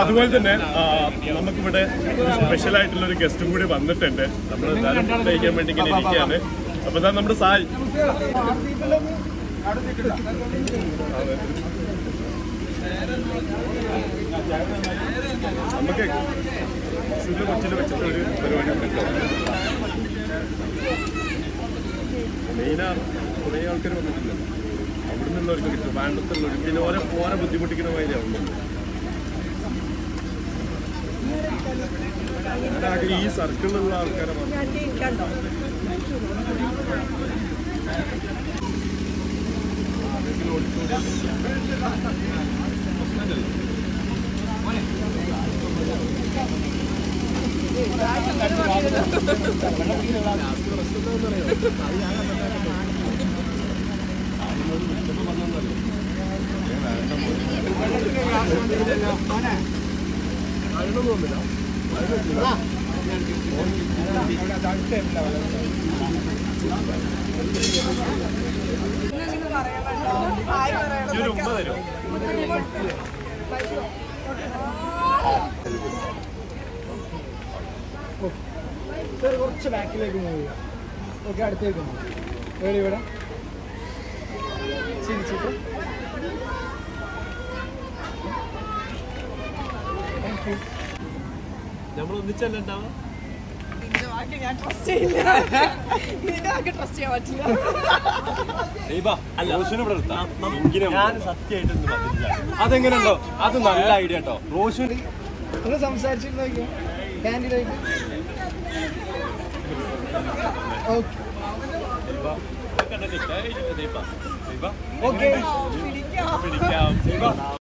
അതുപോലെ തന്നെ നമുക്കിവിടെ സ്പെഷ്യൽ ആയിട്ടുള്ള ഒരു ഗസ്റ്റും കൂടി വന്നിട്ടുണ്ട്. നമ്മൾ കഴിക്കാൻ വേണ്ടി ഇങ്ങനെ ഇരിക്കുകയാണ്. അപ്പൊ ഇതാ നമ്മുടെ സായ്. നമുക്ക് ശുദ്ധ കൊച്ചിൽ വെച്ചിട്ട് ഒരു പരിപാടി മെയിനാ കുറേ ആൾക്കാർ വന്നിട്ടില്ല. അവിടെ നിന്നുള്ളവർക്ക് കിട്ടും. വേണ്ടത്തുള്ളവർ പിന്നെ ഓരോ പോരെ ബുദ്ധിമുട്ടിക്കുന്ന മാതിരി ആവുന്നുണ്ട്. ഈ സർക്കിളിലുള്ള ആൾക്കാരെ മാത്രം ഈ കുറച്ച് ബാക്കിലേക്ക് മൂവ് ചെയ്യാം ഓക്കെ അടുത്തേക്ക് മൂവ് ഇവിടെ ചിരിച്ചിട്ട് പറഞ്ഞില്ല അതെങ്ങനെയുണ്ടോ? അത് നല്ല ഐഡിയ കേട്ടോ റോഷു നോക്കിയോ? Candidate okay. പിടിക്കാം